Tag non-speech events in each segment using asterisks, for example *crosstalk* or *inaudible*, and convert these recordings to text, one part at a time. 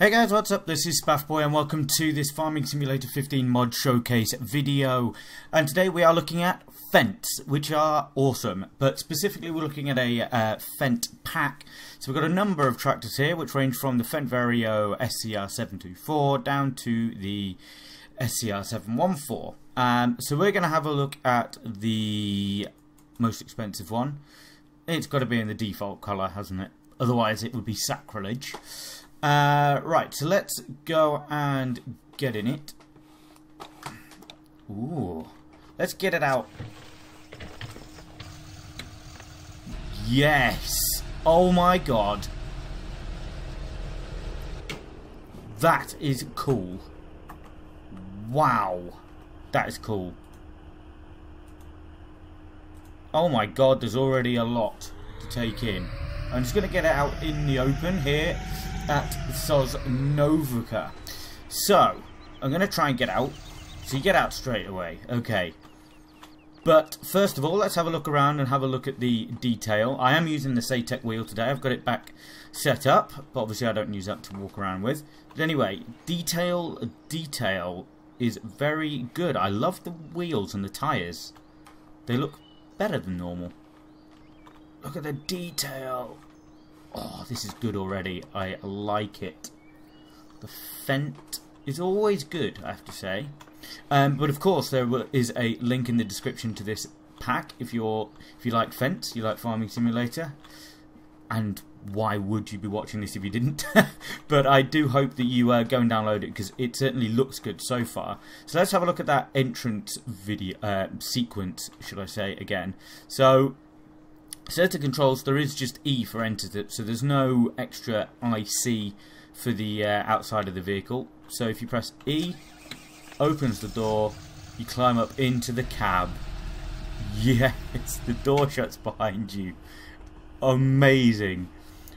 Hey guys, what's up? This is Spaffboy and welcome to this Farming Simulator 15 mod showcase video. And today we are looking at Fendt, which are awesome. But specifically we're looking at a uh, Fendt pack. So we've got a number of tractors here, which range from the Fendt Vario SCR724 down to the SCR714. Um, so we're going to have a look at the most expensive one. It's got to be in the default colour, hasn't it? Otherwise it would be sacrilege. Uh, right, so let's go and get in it. Ooh. Let's get it out. Yes! Oh my god. That is cool. Wow. That is cool. Oh my god, there's already a lot to take in. I'm just going to get it out in the open here at Sosnovka. So, I'm going to try and get out. So you get out straight away. Okay. But first of all, let's have a look around and have a look at the detail. I am using the Saitek wheel today. I've got it back set up, but obviously I don't use that to walk around with. But anyway, detail, detail is very good. I love the wheels and the tyres. They look better than normal. Look at the detail. Oh, this is good already. I like it. The Fendt is always good, I have to say. Um, but of course, there is a link in the description to this pack if you're if you like Fendt, you like Farming Simulator, and why would you be watching this if you didn't? *laughs* but I do hope that you uh, go and download it because it certainly looks good so far. So let's have a look at that entrance video uh, sequence, should I say again? So Set of controls, there is just E for enter, so there's no extra IC for the uh, outside of the vehicle. So if you press E, opens the door, you climb up into the cab. *laughs* Yes, the door shuts behind you. Amazing.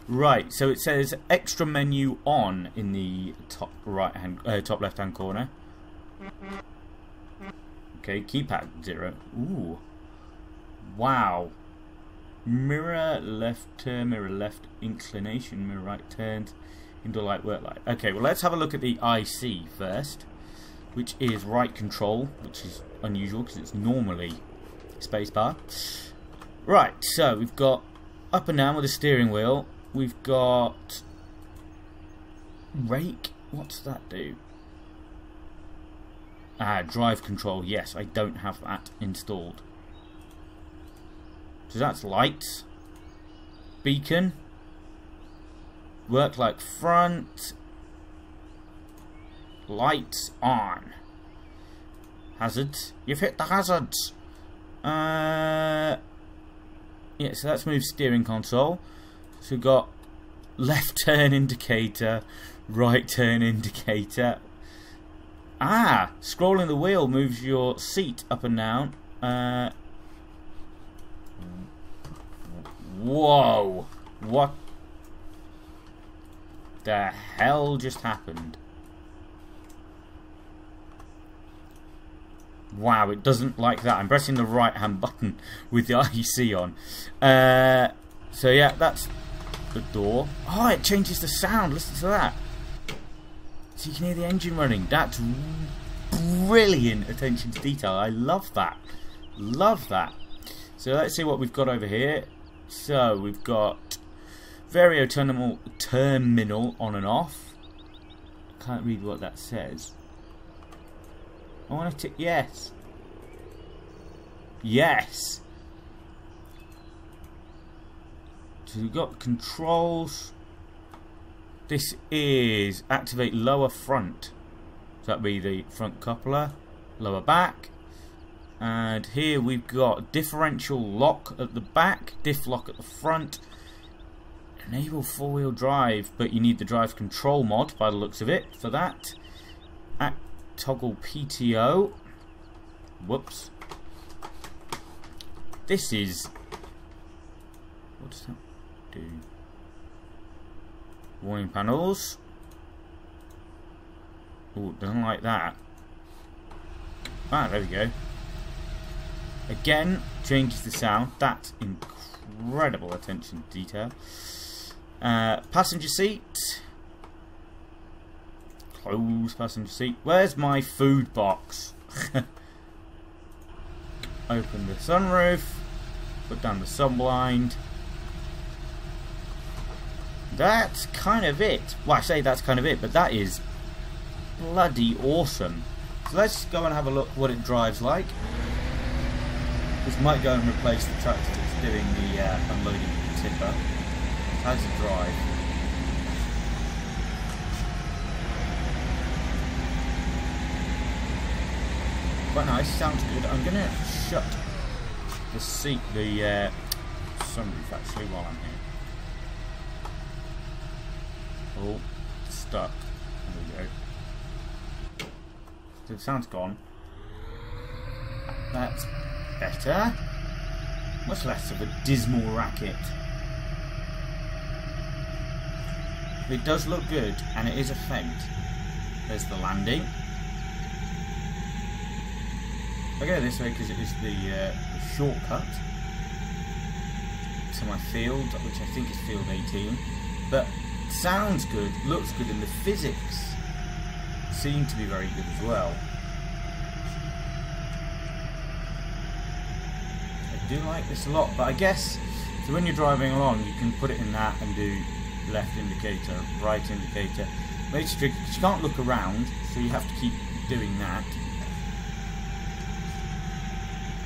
Right, so it says extra menu on in the top right hand, uh, top left hand corner. Okay, keypad zero. Ooh, wow mirror left turn, mirror left inclination, mirror right turns, indoor light, work light. Okay, well let's have a look at the IC first, which is right control, which is unusual because it's normally spacebar. Right, so we've got up and down with the steering wheel. We've got rake. What's that do? Ah, drive control. Yes, I don't have that installed. So that's lights. Beacon. Work like front. Lights on. Hazards. You've hit the hazards. Uh, yeah, so that's move steering console. So we've got left *laughs* turn indicator, right turn indicator. Ah, scrolling the wheel moves your seat up and down. Uh, Whoa! What the hell just happened? Wow, it doesn't like that. I'm pressing the right hand button with the *laughs* IC on. Uh, so yeah, that's the door. Oh, it changes the sound. Listen to that. So you can hear the engine running. That's brilliant attention to detail. I love that. Love that. So let's see what we've got over here. So we've got Vario terminal, terminal on and off. Can't read what that says. I want to tick yes. Yes. So we've got controls. This is activate lower front. So that'd be the front coupler, lower back, and here we've got differential lock at the back, diff lock at the front. Enable four-wheel drive, but you need the drive control mod by the looks of it for that. Act toggle PTO. Whoops. This is... What does that do? Warning panels. Oh, doesn't like that. Ah, there we go. Again, changes the sound. That's incredible attention to detail. Uh, passenger seat. close passenger seat. Where's my food box? *laughs* Open the sunroof. Put down the sunblind. That's kind of it. Well, I say that's kind of it, but that is bloody awesome. So let's go and have a look what it drives like. This might go and replace the tractor that's doing the uh, unloading of the tipper. How's it drive? Quite nice, sounds good. I'm gonna shut the seat, the uh, sunroof actually while I'm here. Oh, stuck. There we go. The sound's gone. That's better. Much less of a dismal racket. It does look good, and it is a Fendt. There's the landing. I go this way because it is the, uh, the shortcut to my field, which I think is field 18. But sounds good, looks good, and the physics seem to be very good as well. Do like this a lot, but I guess so when you're driving along, you can put it in that and do left indicator, right indicator. Makes tricky because you can't look around, so you have to keep doing that.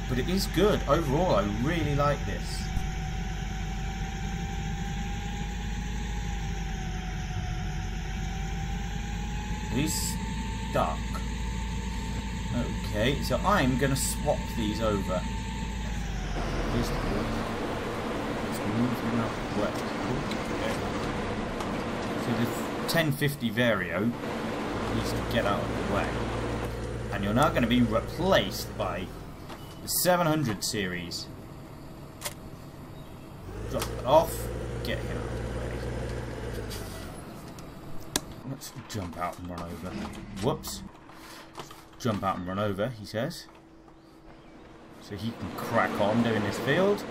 But it is good. Overall, I really like this. He's stuck. Okay, so I'm going to swap these over. Of the way. So the 1050 Vario needs to get out of the way. And you're now going to be replaced by the 700 series. Drop it off, get him out of the way. Let's jump out and run over. Whoops. Jump out and run over, he says. So he can crack on doing this field.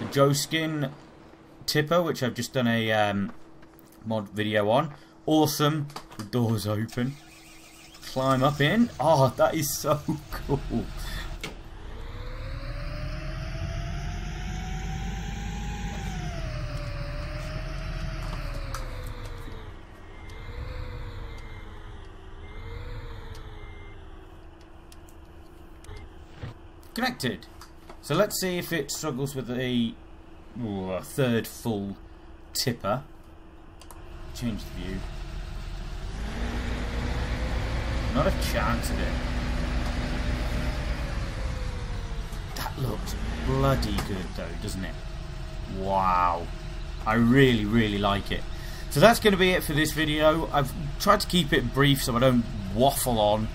The Joskin tipper, which I've just done a um, mod video on. Awesome. The door's open. Climb up in. Oh, that is so *laughs* cool. Connected. So let's see if it struggles with a, ooh, a third full tipper. Change the view. Not a chance of it. That looks bloody good though, doesn't it? Wow. I really, really like it. So that's going to be it for this video. I've tried to keep it brief so I don't waffle on.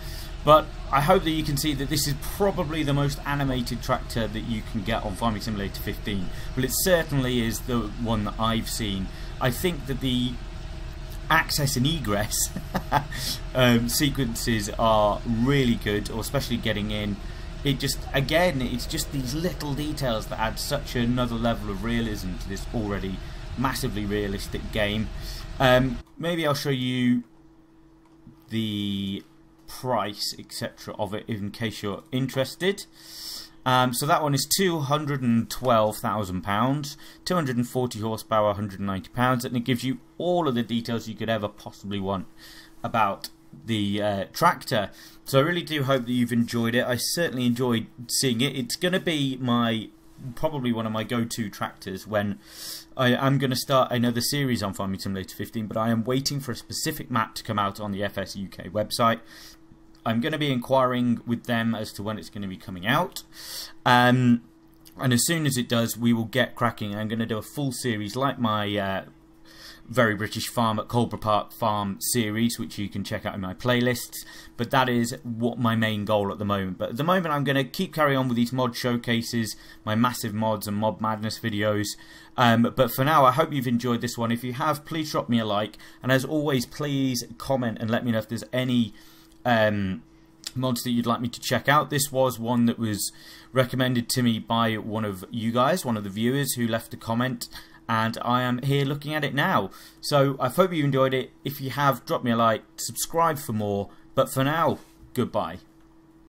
But I hope that you can see that this is probably the most animated tractor that you can get on Farming Simulator 15. But it certainly is the one that I've seen. I think that the access and egress *laughs* um, sequences are really good, or especially getting in. It just, again, it's just these little details that add such another level of realism to this already massively realistic game. Um, maybe I'll show you the price, etc., of it in case you're interested. Um, so that one is £212,000, 240 horsepower, 190 pounds, and it gives you all of the details you could ever possibly want about the uh, tractor. So I really do hope that you've enjoyed it. I certainly enjoyed seeing it. It's going to be my probably one of my go-to tractors when I am going to start another series on Farming Simulator 15, but I am waiting for a specific map to come out on the FS UK website. I'm going to be inquiring with them as to when it's going to be coming out. Um, and as soon as it does, we will get cracking. I'm going to do a full series like my uh, Very British Farm at Colborough Park Farm series, which you can check out in my playlists. But that is what my main goal at the moment. But at the moment, I'm going to keep carry on with these mod showcases, my massive mods and mob madness videos. Um, but for now, I hope you've enjoyed this one. If you have, please drop me a like. And as always, please comment and let me know if there's any um, mods that you'd like me to check out. This was one that was recommended to me by one of you guys, one of the viewers who left a comment and I am here looking at it now. So I hope you enjoyed it. If you have, drop me a like, subscribe for more. But for now, goodbye.